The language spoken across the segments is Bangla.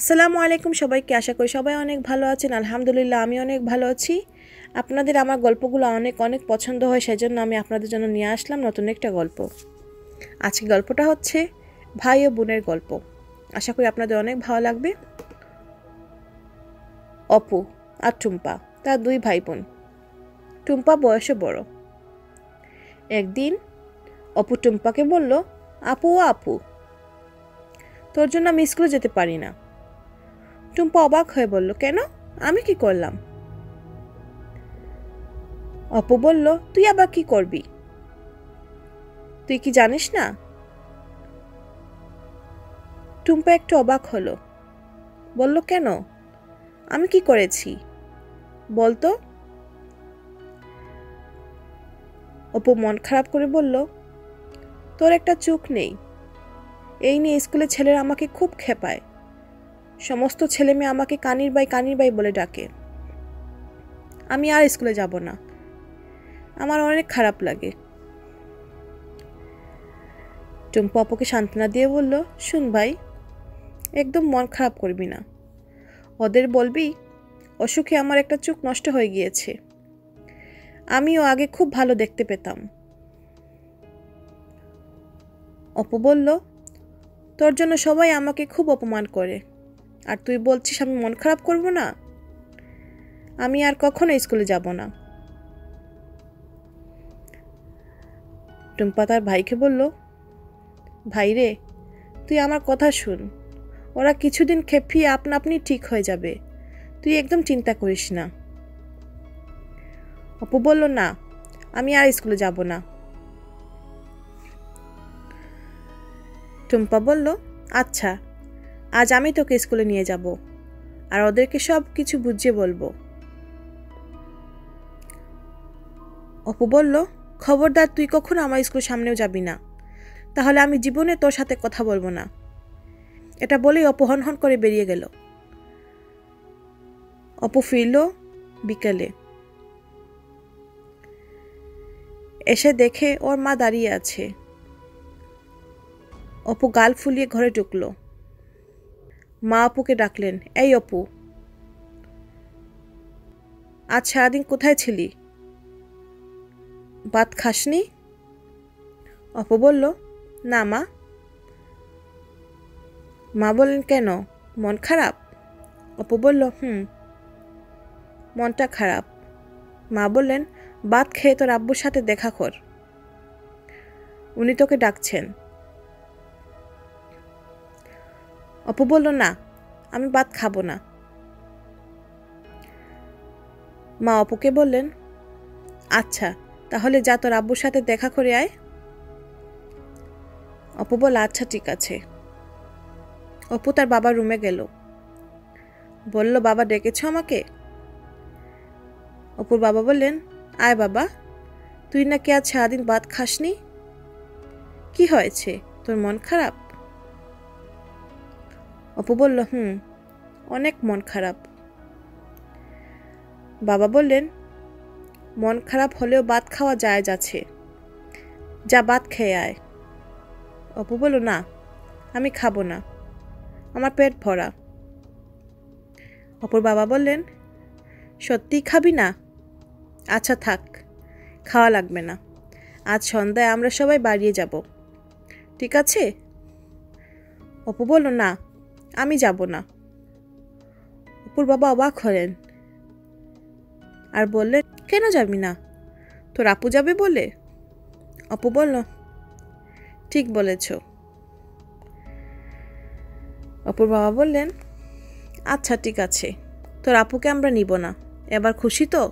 আসসালামু আলাইকুম সবাইকে। আশা করি সবাই অনেক ভালো আছেন। আলহামদুলিল্লাহ, আমি অনেক ভালো আছি। আপনাদের আমার গল্পগুলো অনেক অনেক পছন্দ হয়, সেজন্য আমি আপনাদের জন্য নিয়ে আসলাম নতুন একটা গল্প। আজকে গল্পটা হচ্ছে ভাই ও বোনের গল্প। আশা করি আপনাদের অনেক ভালো লাগবে। অপু আর টুম্পা, তার দুই ভাই বোন টুম্পা বয়সে বড়। একদিন অপু টুম্পাকে বলল, আপু ও আপু, তোর জন্য আমি স্কুলে যেতে পারি না। টুম্পা অবাক হয়ে বলল, কেন? আমি কি করলাম? অপু বলল, তুই আবার কি করবি? তুই কি জানিস না? টুম্পা একটু অবাক হলো। বলল, কেন? আমি কি করেছি? বলতো অপু মন খারাপ করে বলল, তোর একটা চোখ নেই। এই নিয়ে স্কুলে ছেলেরা আমাকে খুব খেপায়। সমস্ত ছেলে মেয়ে আমাকে কানির বাই কানির বাই বলে ডাকে। আমি আর স্কুলে যাব না। আমার অনেক খারাপ লাগে। টুম্পু আপুকে সান্ত্বনা দিয়ে বলল, শুন ভাই, একদম মন খারাপ করবি না। ওদের বলবি, অসুখে আমার একটা চোখ নষ্ট হয়ে গিয়েছে। আমিও আগে খুব ভালো দেখতে পেতাম। অপু বলল, তোর জন্য সবাই আমাকে খুব অপমান করে। আর তুই বলছিস আমি মন খারাপ করব না? আমি আর কখনো স্কুলে যাব না। টুম্পা তার ভাইকে বলল, ভাই রে, তুই আমার কথা শুন। ওরা কিছুদিন খেপিয়ে আপনা আপনি ঠিক হয়ে যাবে। তুই একদম চিন্তা করিস না। অপু বলল, না, আমি আর স্কুলে যাব না। টুম্পা বলল আচ্ছা আজ আমি তোকে স্কুলে নিয়ে যাব আর ওদেরকে সব কিছু বুঝিয়ে বলব। অপু বলল, খবরদার, তুই কখনো আমার স্কুল সামনেও যাবি না। তাহলে আমি জীবনে তোর সাথে কথা বলব না। এটা বলেই অপু হন হন করে বেরিয়ে গেল। অপু ফিরল বিকেলে। এসে দেখে ওর মা দাঁড়িয়ে আছে। অপু গাল ফুলিয়ে ঘরে ঢুকলো। মা অপুকে ডাকলেন, এই অপু। আজ সারাদিন কোথায় ছিলি? ভাত খাসনি? অপু বলল, না মা। মা বললেন কেন? মন খারাপ? অপু বলল, হুম। মনটা খারাপ? মা বললেন, ভাত খেয়ে তোর আব্বুর সাথে দেখা কর উনি তোকে ডাকছেন। অপু বলল, না, আমি ভাত খাব না। মা অপুকে বললেন আচ্ছা তাহলে যা, তোর আব্বুর সাথে দেখা করে আয়। অপু বলল আচ্ছা ঠিক আছে। অপু তার বাবার রুমে গেল। বলল, বাবা, ডেকেছ আমাকে? অপুর বাবা বললেন, আয় বাবা, তুই নাকি আজ সারাদিন ভাত খাসনি? কি হয়েছে? তোর মন খারাপ? অপু বলল, হুম, অনেক মন খারাপ। বাবা বললেন, মন খারাপ হলেও ভাত খাওয়া যায় যাচ্ছে যা ভাত খেয়ে আয়। অপু বলল, না, আমি খাব না। আমার পেট ভরা। অপুর বাবা বললেন, সত্যি খাবি না? আচ্ছা থাক, খাওয়া লাগবে না। আজ সন্ধ্যায় আমরা সবাই বাড়িয়ে যাব। ঠিক আছে? অপু বলল, না আমি যাব না। অপুর বাবা অবাক হলেন আর বললেন, কেন যাবি না? তোর আপু যাবে বলে? অপু বলল, ঠিক বলেছ। অপুর বাবা বললেন আচ্ছা ঠিক আছে। তোর আপুকে আমরা নিব না। এবার খুশি তো?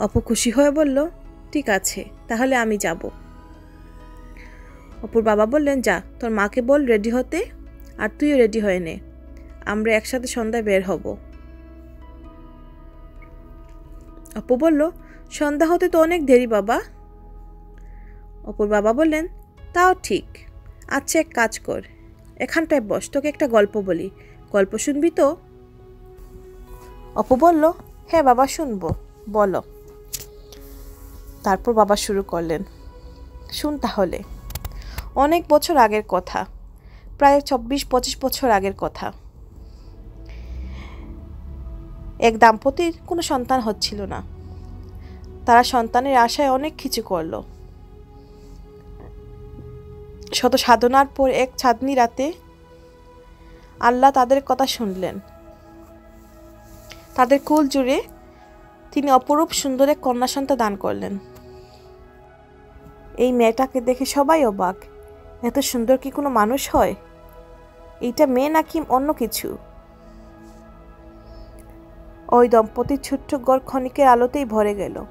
অপু খুশি হয়ে বলল, ঠিক আছে, তাহলে আমি যাব। অপুর বাবা বললেন, যা, তোর মাকে বল রেডি হতে আর তুইও রেডি হয়ে নে। আমরা একসাথে সন্ধ্যায় বের হব। অপু বলল, সন্ধ্যা হতে তো অনেক দেরি বাবা। অপুর বাবা বললেন, তাও ঠিক। আচ্ছা এক কাজ কর। এখানটায় বস, তোকে একটা গল্প বলি। গল্প শুনবি তো? অপু বলল হ্যাঁ বাবা, শুনব। বলো। তারপর বাবা শুরু করলেন, শুন তাহলে। অনেক বছর আগের কথা। প্রায় চব্বিশ, পঁচিশ বছর আগের কথা। এক দাম্পতির কোনো সন্তান হচ্ছিল না। তারা সন্তানের আশায় অনেক কিছু করল। শত সাধনার পর এক চাঁদনি রাতে আল্লাহ তাদের কথা শুনলেন। তাদের কুল জুড়ে তিনি অপরূপ সুন্দর এক কন্যা সন্তান দান করলেন। এই মেয়েটাকে দেখে সবাই অবাক। এত সুন্দর কি কোনো মানুষ হয়? এইটা মেয়ে নাকি অন্য কিছু? ওই দম্পতির ছোট্ট গড় ক্ষণিকের আলোতেই ভরে গেল।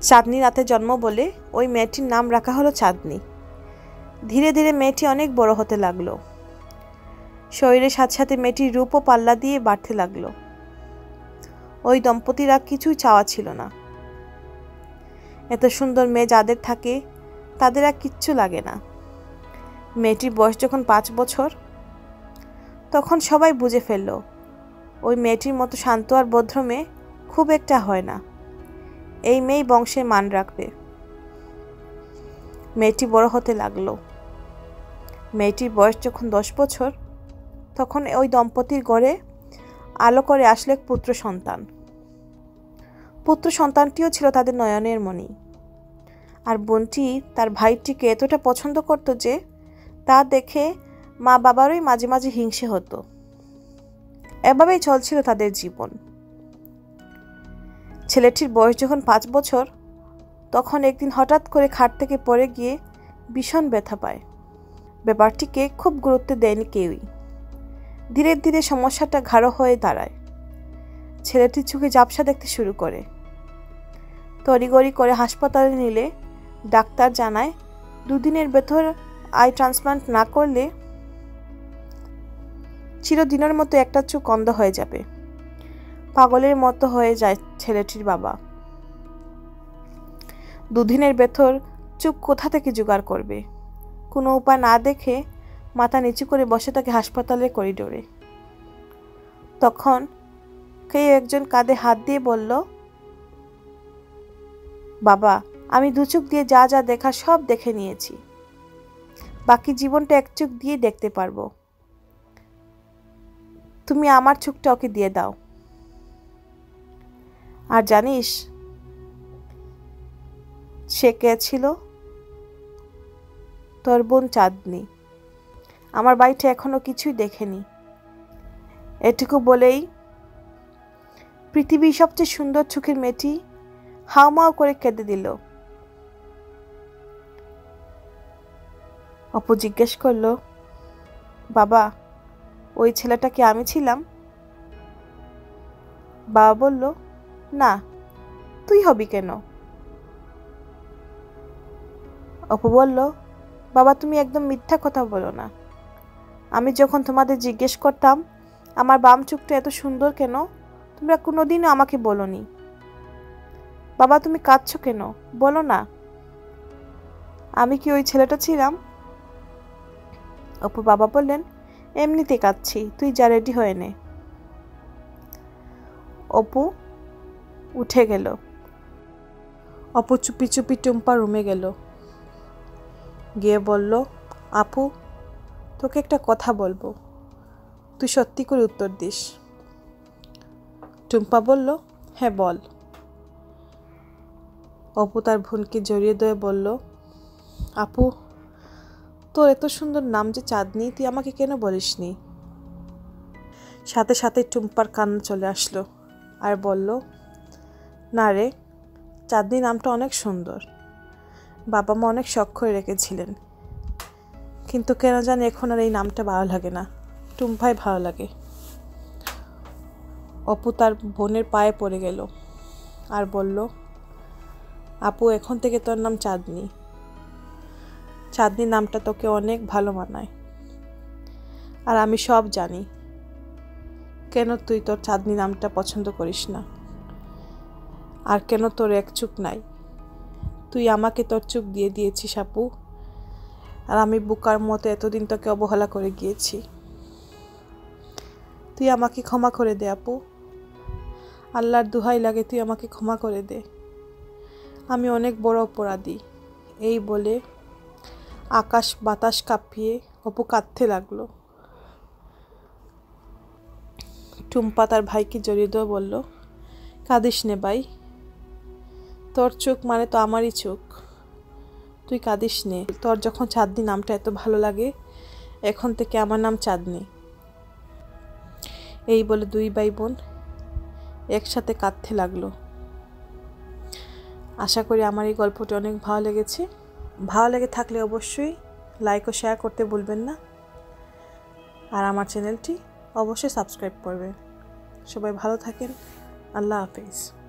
চাঁদনি রাতে জন্ম বলে ওই মেয়েটির নাম রাখা হলো চাঁদনি। ধীরে ধীরে মেয়েটি অনেক বড় হতে লাগল। শরীরের সাথে সাথে মেয়েটির রূপও পাল্লা দিয়ে বাড়তে লাগল। ওই দম্পতিরা কিছুই চাওয়া ছিল না। এত সুন্দর মেয়ে যাদের থাকে তাদের আর কিচ্ছু লাগে না। মেয়েটির বয়স যখন পাঁচ বছর, তখন সবাই বুঝে ফেলল, ওই মেয়েটির মতো শান্ত আর ভদ্র মেয়ে খুব একটা হয় না। এই মেয়েই বংশের মান রাখবে। মেয়েটি বড় হতে লাগল। মেয়েটির বয়স যখন দশ বছর, তখন ওই দম্পতির গড়ে আলো করে আসলে পুত্র সন্তান। পুত্র সন্তানটিও ছিল তাদের নয়নের মণি। আর বোনটি তার ভাইটিকে এতটা পছন্দ করত যে তা দেখে মা বাবারই মাঝে মাঝে হিংসে হতো। এভাবেই চলছিল তাদের জীবন। ছেলেটির বয়স যখন পাঁচ বছর, তখন একদিন হঠাৎ করে খাট থেকে পড়ে গিয়ে ভীষণ ব্যথা পায়। ব্যাপারটিকে খুব গুরুত্ব দেয়নি কেউই। ধীরে ধীরে সমস্যাটা ঘাড়ো হয়ে দাঁড়ায়। ছেলেটির চোখে জাপসা দেখতে শুরু করে। তড়িগড়ি করে হাসপাতালে নিলে ডাক্তার জানায়, দুদিনের ভেতর আই ট্রান্সপ্লান্ট না করলে চিরদিনের মতো একটা চোখ অন্ধ হয়ে যাবে। পাগলের মতো হয়ে যায় ছেলেটির বাবা। দুদিনের ভেতর চুপ কোথা থেকে জোগাড় করবে? কোনো উপায় না দেখে মাথা নিচু করে বসে থাকে হাসপাতালের করিডোরে। তখন কেউ একজন কাঁধে হাত দিয়ে বলল, বাবা আমি দু চোখ দিয়ে যা যা দেখা সব দেখে নিয়েছি। বাকি জীবনটা এক চোখ দিয়ে দেখতে পারব। তুমি আমার চোখটা ওকে দিয়ে দাও। আর জানিস, সে কে ছিল? তোর বোন চাঁদনি। আমার বাড়িটা এখনও কিছুই দেখেনি। এটুকু বলেই পৃথিবীর সবচেয়ে সুন্দর চোখের মেয়েটি হাওমাও করে কেঁদে দিল। অপু জিজ্ঞেস করল, বাবা, ওই ছেলেটা কি আমি ছিলাম? বাবা বলল, না, তুই হবি কেন? অপু বলল, বাবা, তুমি একদম মিথ্যা কথা বলো না। আমি যখন তোমাদের জিজ্ঞেস করতাম, আমার বাম চোখটা এত সুন্দর কেন? তোমরা কোনোদিনও আমাকে বলনি। বাবা, তুমি কাঁদছো কেন? বলো না। আমি কি ওই ছেলেটা ছিলাম? অপু বাবা বললেন, এমনিতে কাঁদছি, তুই যা রেডি হয়ে নে। অপু উঠে গেল। অপু চুপি চুপি টুম্পা রুমে গেল। গিয়ে বলল, আপু, তোকে একটা কথা বলব। তুই সত্যি করে উত্তর দিস। টুম্পা বলল হ্যাঁ বল। অপু তার বোনকে জড়িয়ে দিয়ে বলল, আপু তোর এত সুন্দর নাম যে চাঁদনি, তুই আমাকে কেন বলিসনি? সাথে সাথে টুম্পার কান্না চলে আসলো আর বলল, না রে, চাঁদনি নামটা অনেক সুন্দর। বাবা মা অনেক শখ করে রেখেছিলেন। কিন্তু কেন জানি এখন আর এই নামটা ভালো লাগে না। টুম্পাই ভালো লাগে। অপু তার বোনের পায়ে পড়ে গেল আর বলল, আপু, এখন থেকে তোর নাম চাঁদনি। চাঁদনি নামটা তোকে অনেক ভালো মানায়। আর আমি সব জানি। কেন তুই তোর চাঁদনি নামটা পছন্দ করিস না? আর কেন তোর এক চুপ নাই? তুই আমাকে তোর চুপ দিয়ে দিয়েছিস, আপু। আর আমি বুকার মতো এতদিন তোকে অবহেলা করে গিয়েছি। তুই আমাকে ক্ষমা করে দে, আপু। আল্লাহর দুহাই লাগে তুই আমাকে ক্ষমা করে দে। আমি অনেক বড় অপরাধী, এই বলে আকাশ বাতাস কাঁপিয়ে অপু কাঁদতে লাগল। টুম্পা তার ভাইকে জড়িয়ে দেওয়া বলল, কাঁদিস নে ভাই। তোর চোখ মানে তো আমারই চোখ। তুই কাঁদিস নে। তোর যখন চাঁদনি নামটা এত ভালো লাগে, এখন থেকে আমার নাম চাঁদনি। এই বলে দুই ভাই বোন একসাথে কাঁদতে লাগল। আশা করি আমার এই গল্পটি অনেক ভালো লেগেছে। ভালো লেগে থাকলে অবশ্যই লাইক ও শেয়ার করতে ভুলবেন না। আর আমার চ্যানেলটি অবশ্যই সাবস্ক্রাইব করবেন। সবাই ভালো থাকেন। আল্লাহ হাফিজ।